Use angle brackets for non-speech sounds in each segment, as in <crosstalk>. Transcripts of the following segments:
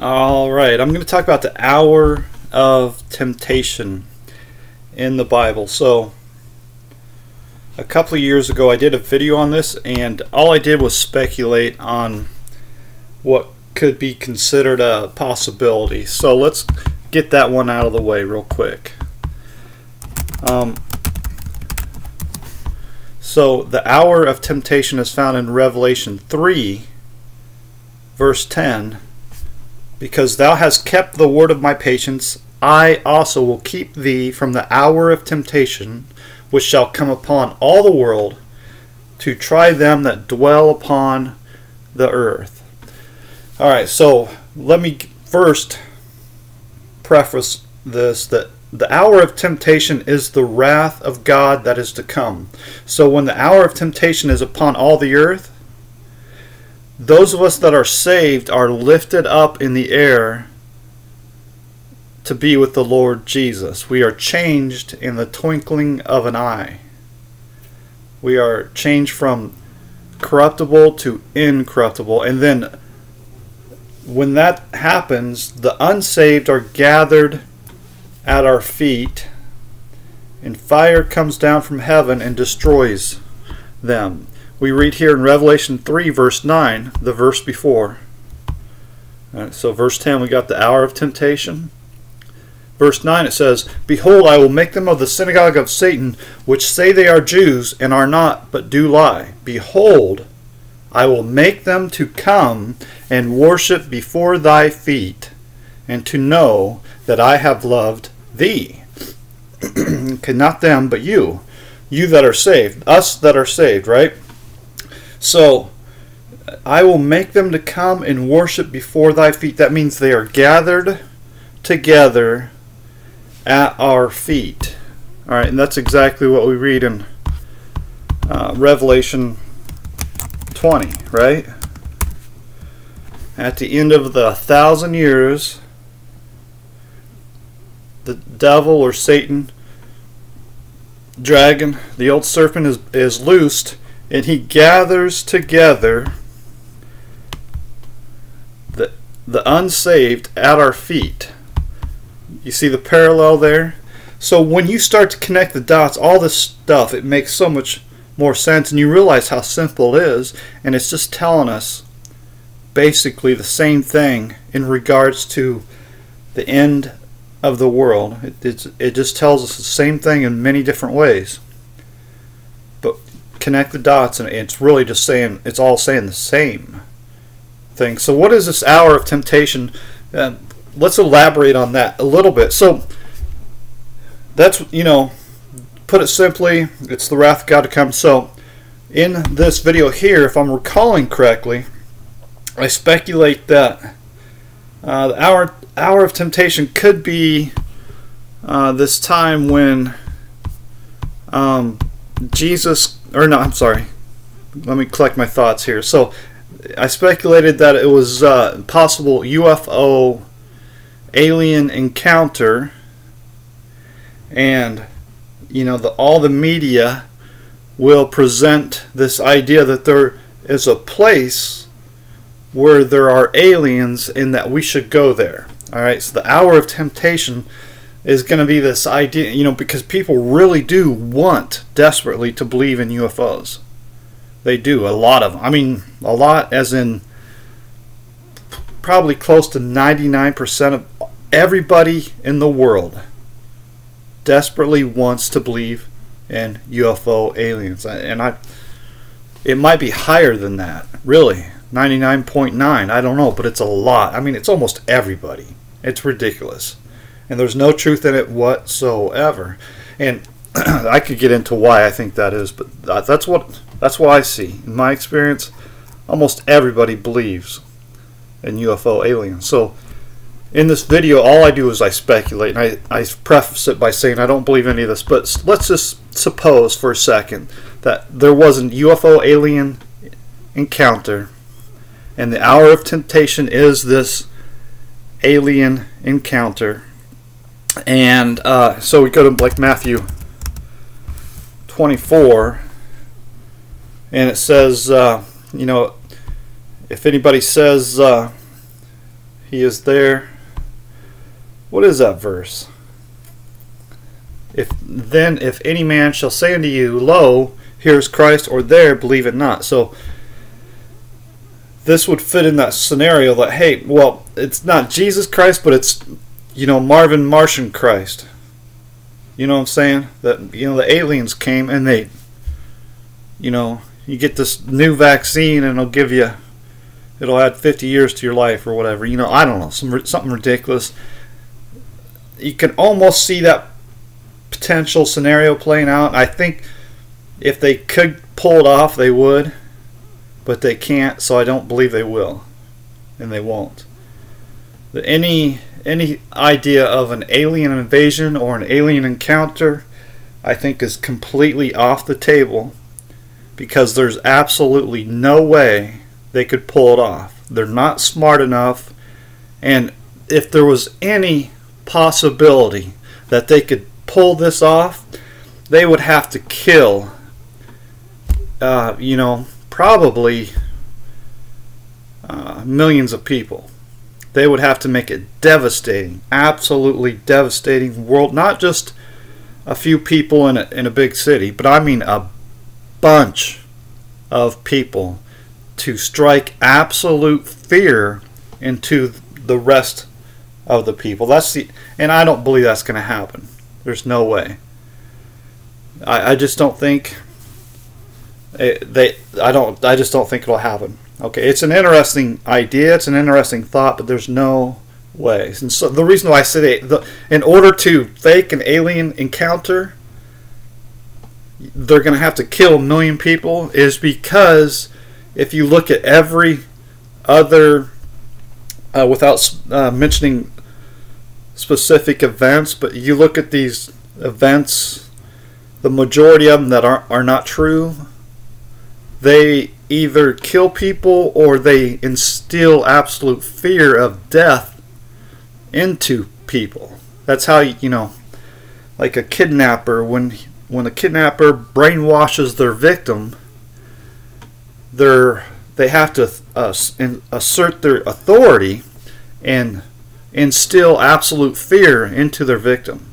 All right, I'm going to talk about the hour of temptation in the Bible. So, a couple of years ago, I did a video on this, and all I did was speculate on what could be considered a possibility. So, let's get that one out of the way real quick. Um, so, the hour of temptation is found in Revelation 3, verse 10 because thou hast kept the word of my patience, I also will keep thee from the hour of temptation, which shall come upon all the world, to try them that dwell upon the earth. All right, so let me first preface this that the hour of temptation is the wrath of God that is to come. So when the hour of temptation is upon all the earth, those of us that are saved are lifted up in the air to be with the Lord Jesus. We are changed in the twinkling of an eye. We are changed from corruptible to incorruptible. And then when that happens, the unsaved are gathered at our feet, and fire comes down from heaven and destroys them we read here in Revelation 3, verse 9, the verse before. Right, so, verse 10, we got the hour of temptation. Verse 9 it says, Behold, I will make them of the synagogue of Satan, which say they are Jews, and are not, but do lie. Behold, I will make them to come and worship before thy feet, and to know that I have loved thee. <clears throat> okay, not them, but you. You that are saved. Us that are saved, right? So I will make them to come and worship before thy feet. That means they are gathered together at our feet. All right, and that's exactly what we read in uh, Revelation 20, right? At the end of the thousand years, the devil or Satan, dragon, the old serpent is, is loosed and he gathers together the, the unsaved at our feet. You see the parallel there? So when you start to connect the dots, all this stuff, it makes so much more sense, and you realize how simple it is, and it's just telling us basically the same thing in regards to the end of the world. It, it just tells us the same thing in many different ways connect the dots and it's really just saying it's all saying the same thing. So what is this hour of temptation? Uh, let's elaborate on that a little bit. So that's you know put it simply it's the wrath of god to come. So in this video here if i'm recalling correctly i speculate that uh, the hour hour of temptation could be uh, this time when um, jesus or no, I'm sorry. Let me collect my thoughts here. So, I speculated that it was uh, possible UFO alien encounter, and you know, the, all the media will present this idea that there is a place where there are aliens and that we should go there. All right, so the hour of temptation is going to be this idea, you know, because people really do want desperately to believe in UFOs. They do, a lot of them. I mean, a lot as in probably close to 99% of everybody in the world desperately wants to believe in UFO aliens. And I it might be higher than that, really. 99.9, I don't know, but it's a lot. I mean, it's almost everybody. It's ridiculous and there's no truth in it whatsoever. And <clears throat> I could get into why I think that is, but that's what that's what I see in my experience. Almost everybody believes in UFO aliens. So in this video, all I do is I speculate, and I, I preface it by saying I don't believe any of this. But let's just suppose for a second that there was a UFO alien encounter, and the hour of temptation is this alien encounter and uh, so we go to like Matthew 24, and it says, uh, you know, if anybody says uh, He is there. What is that verse? If then if any man shall say unto you, Lo, here is Christ, or there, believe it not. So this would fit in that scenario that hey, well, it's not Jesus Christ, but it's you know Marvin Martian Christ. You know what I'm saying? That you know the aliens came and they, you know, you get this new vaccine and it'll give you, it'll add 50 years to your life or whatever. You know, I don't know, some something ridiculous. You can almost see that potential scenario playing out. I think if they could pull it off, they would, but they can't, so I don't believe they will, and they won't. Any any idea of an alien invasion or an alien encounter, I think, is completely off the table because there's absolutely no way they could pull it off. They're not smart enough, and if there was any possibility that they could pull this off, they would have to kill, uh, you know, probably uh, millions of people. They would have to make it devastating, absolutely devastating world, not just a few people in a, in a big city, but I mean a bunch of people to strike absolute fear into the rest of the people. That's the, and I don't believe that's going to happen. There's no way. I, I just don't think it, they. I don't. I just don't think it'll happen. Okay, it's an interesting idea. It's an interesting thought, but there's no way. And so the reason why I say that, in order to fake an alien encounter, they're going to have to kill a million people, is because if you look at every other, uh, without uh, mentioning specific events, but you look at these events, the majority of them that are, are not true, they either kill people or they instill absolute fear of death into people. That's how, you know, like a kidnapper, when, when a kidnapper brainwashes their victim, they're, they have to uh, assert their authority and instill absolute fear into their victim.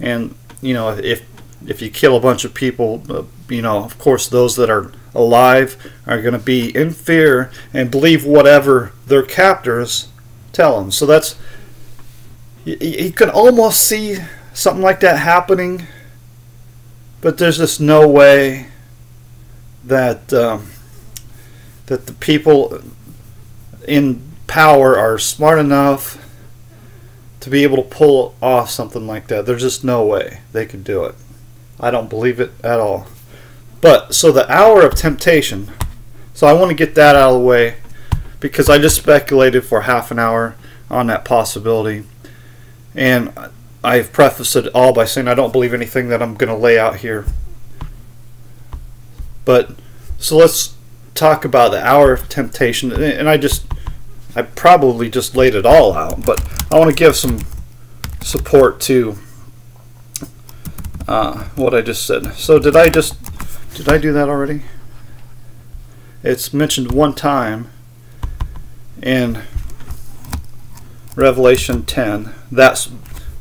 And you know, if if you kill a bunch of people, uh, you know, of course, those that are alive are going to be in fear and believe whatever their captors tell them. So that's you, you can almost see something like that happening, but there's just no way that um, that the people in power are smart enough to be able to pull off something like that. There's just no way they could do it. I don't believe it at all. But, so the hour of temptation, so I want to get that out of the way because I just speculated for half an hour on that possibility. And I've prefaced it all by saying I don't believe anything that I'm going to lay out here. But, so let's talk about the hour of temptation. And I just I probably just laid it all out, but I want to give some support to uh, what I just said. So did I just did I do that already? It's mentioned one time in Revelation 10. That's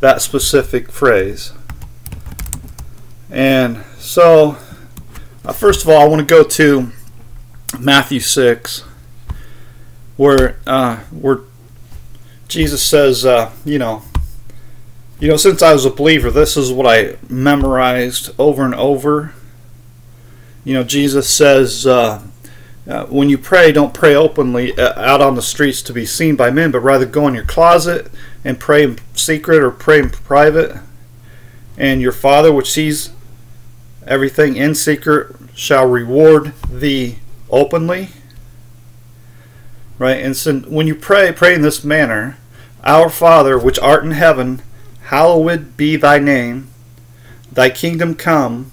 that specific phrase. And so, uh, first of all, I want to go to Matthew 6 where uh, where Jesus says, uh, you know, you know, since I was a believer, this is what I memorized over and over. You know, Jesus says, uh, uh, when you pray, don't pray openly uh, out on the streets to be seen by men, but rather go in your closet and pray in secret or pray in private. And your Father, which sees everything in secret, shall reward thee openly right? And so when you pray, pray in this manner Our Father, which art in heaven, hallowed be thy name. Thy kingdom come,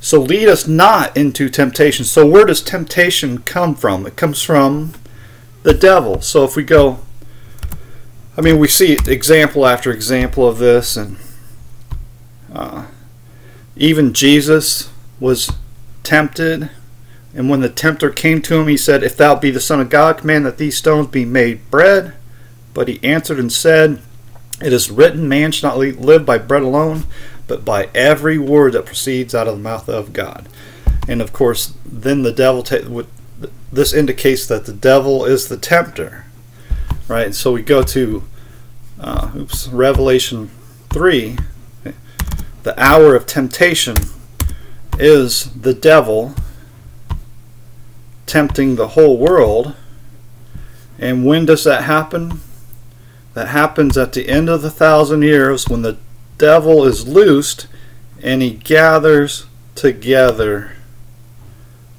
So lead us not into temptation. So where does temptation come from? It comes from the devil. So if we go, I mean, we see example after example of this, and uh, even Jesus was tempted. And when the tempter came to him, he said, If thou be the Son of God, command that these stones be made bread. But he answered and said, It is written, Man shall not live by bread alone, but by every word that proceeds out of the mouth of God. And of course, then the devil, ta- this indicates that the devil is the tempter. Right? So we go to uh, oops, Revelation 3. The hour of temptation is the devil tempting the whole world. And when does that happen? That happens at the end of the thousand years when the devil is loosed and he gathers together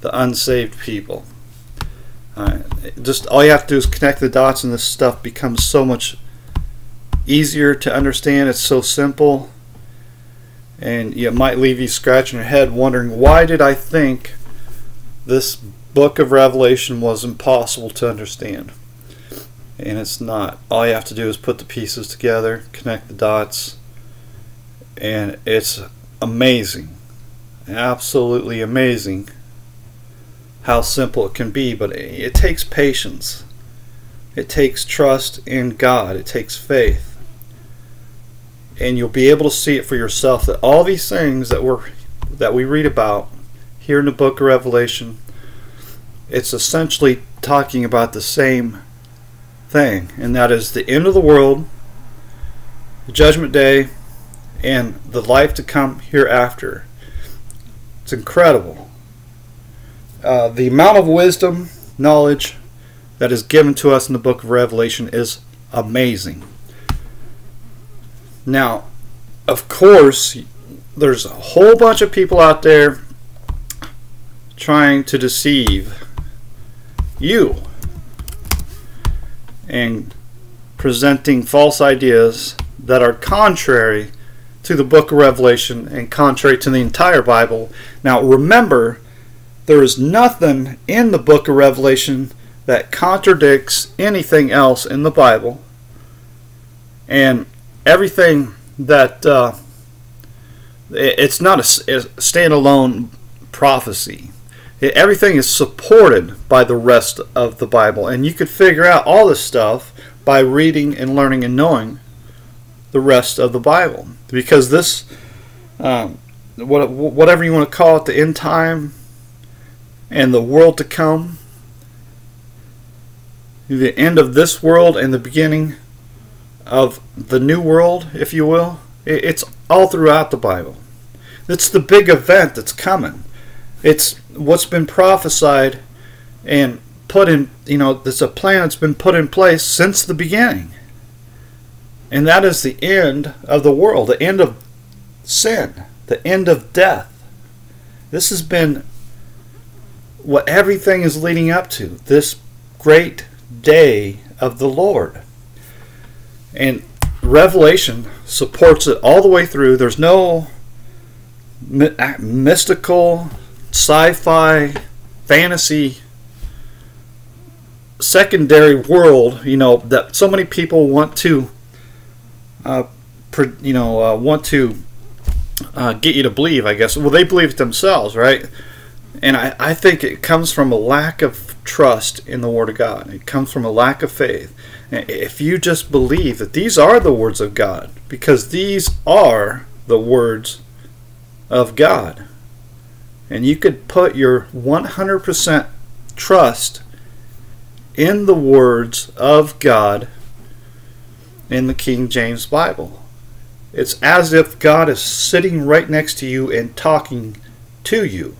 the unsaved people. just all you have to do is connect the dots, and this stuff becomes so much easier to understand. It's so simple, and it might leave you scratching your head, wondering why did I think this book of Revelation was impossible to understand. And it's not. All you have to do is put the pieces together, connect the dots, and it's amazing. Absolutely amazing how simple it can be, but it takes patience. It takes trust in God. It takes faith. And you'll be able to see it for yourself that all these things that we're that we read about here in the book of Revelation it's essentially talking about the same thing, and that is the end of the world, the judgment day, and the life to come hereafter. It's incredible. Uh, the amount of wisdom, knowledge that is given to us in the book of Revelation is amazing. Now, of course, there's a whole bunch of people out there trying to deceive you and presenting false ideas that are contrary to the book of Revelation and contrary to the entire Bible. Now, remember, there is nothing in the book of Revelation that contradicts anything else in the Bible. And everything that uh, it's not a, a standalone prophecy everything is supported by the rest of the Bible. And you could figure out all this stuff by reading and learning and knowing the rest of the Bible. Because this, um, whatever you want to call it, the end time and the world to come, the end of this world and the beginning of the new world, if you will, it's all throughout the Bible. It's the big event that's coming. It's what's been prophesied and put in, you know, it's a plan that's been put in place since the beginning. And that is the end of the world, the end of sin, the end of death. This has been what everything is leading up to this great day of the Lord. And Revelation supports it all the way through. There's no mystical sci-fi, fantasy, secondary world, you know, that so many people want to, uh, you know, uh, want to uh, get you to believe. I guess. Well, they believe it themselves, right? And I, I think it comes from a lack of trust in the Word of God. It comes from a lack of faith. If you just believe that these are the words of God, because these are the words of God and you could put your 100% trust in the words of God in the King James Bible. It's as if God is sitting right next to you and talking to you.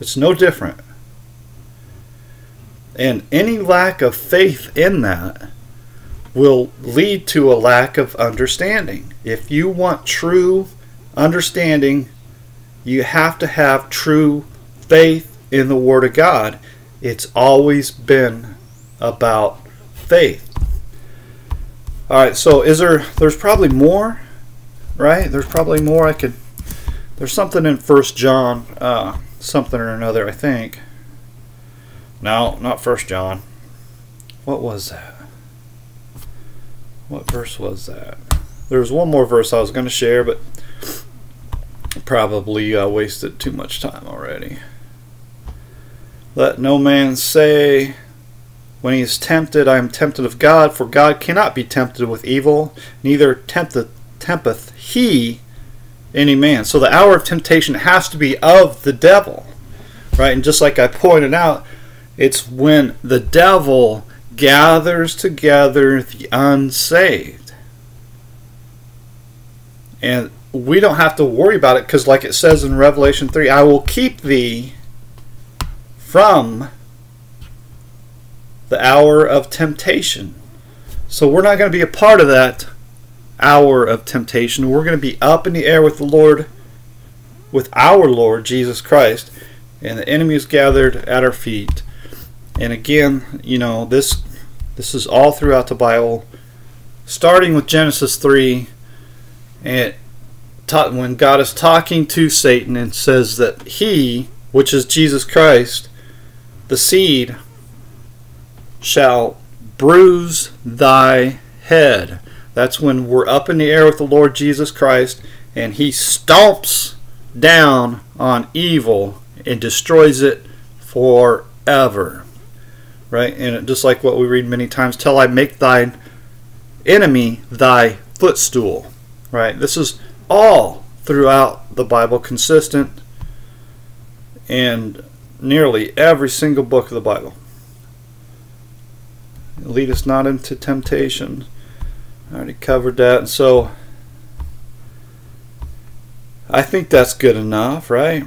It's no different. And any lack of faith in that will lead to a lack of understanding. If you want true understanding you have to have true faith in the Word of God. It's always been about faith. All right, so is there? There's probably more right? There's probably more I could. There's something in First John, uh, something or another, I think. No, not First John. What was that? What verse was that? There was one more verse I was going to share, but probably uh, wasted too much time already. Let no man say when he is tempted, I am tempted of God, for God cannot be tempted with evil, neither tempteth, tempteth he any man. So the hour of temptation has to be of the devil, right? And just like I pointed out, it's when the devil gathers together the unsaved. And we don't have to worry about it because, like it says in Revelation 3, I will keep thee from the hour of temptation. So we're not going to be a part of that hour of temptation. We're going to be up in the air with the Lord, with our Lord Jesus Christ, and the enemy is gathered at our feet. And again, you know, this this is all throughout the Bible, starting with Genesis 3 and when God is talking to Satan and says that he, which is Jesus Christ, the seed, shall bruise thy head. That's when we're up in the air with the Lord Jesus Christ and he stomps down on evil and destroys it forever. Right? And just like what we read many times, till I make thine enemy thy footstool. Right? This is all throughout the Bible, consistent and nearly every single book of the Bible. Lead us not into temptation. I already covered that. So I think that's good enough, right?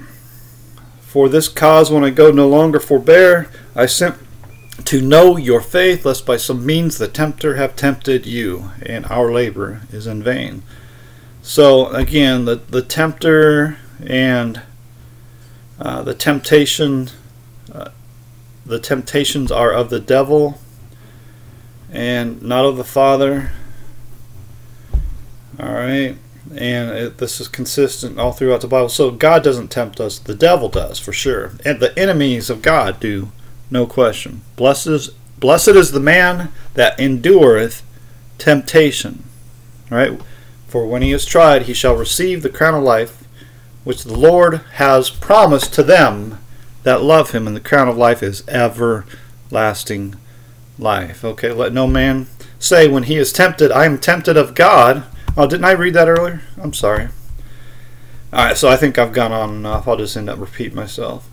For this cause, when I go no longer forbear, I sent to know your faith, lest by some means the tempter have tempted you, and our labor is in vain. So again, the the tempter and uh, the temptation, uh, the temptations are of the devil, and not of the Father. All right, and it, this is consistent all throughout the Bible. So God doesn't tempt us; the devil does for sure, and the enemies of God do, no question. Blessed is blessed is the man that endureth temptation. All right for when he is tried, he shall receive the crown of life, which the Lord has promised to them that love him, and the crown of life is everlasting life. Okay, let no man say when he is tempted, I am tempted of God. Oh, didn't I read that earlier? I'm sorry. All right, so I think I've gone on enough. I'll just end up repeating myself.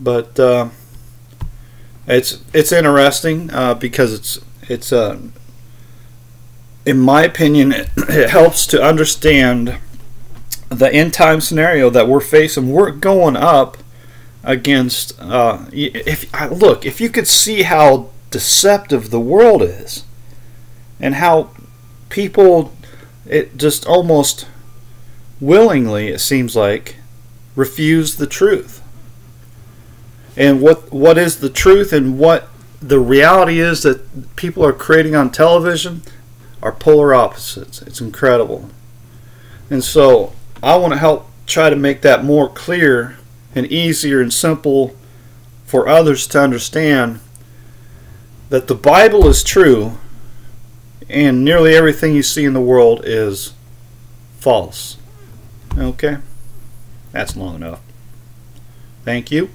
But uh, it's it's interesting uh, because it's it's uh, in my opinion, it, <clears throat> it helps to understand the end time scenario that we're facing. We're going up against. Uh, if look, if you could see how deceptive the world is, and how people, it just almost willingly, it seems like, refuse the truth. And what what is the truth, and what the reality is that people are creating on television are polar opposites. It's incredible. And so I want to help try to make that more clear and easier and simple for others to understand that the Bible is true and nearly everything you see in the world is false. Okay? That's long enough. Thank you.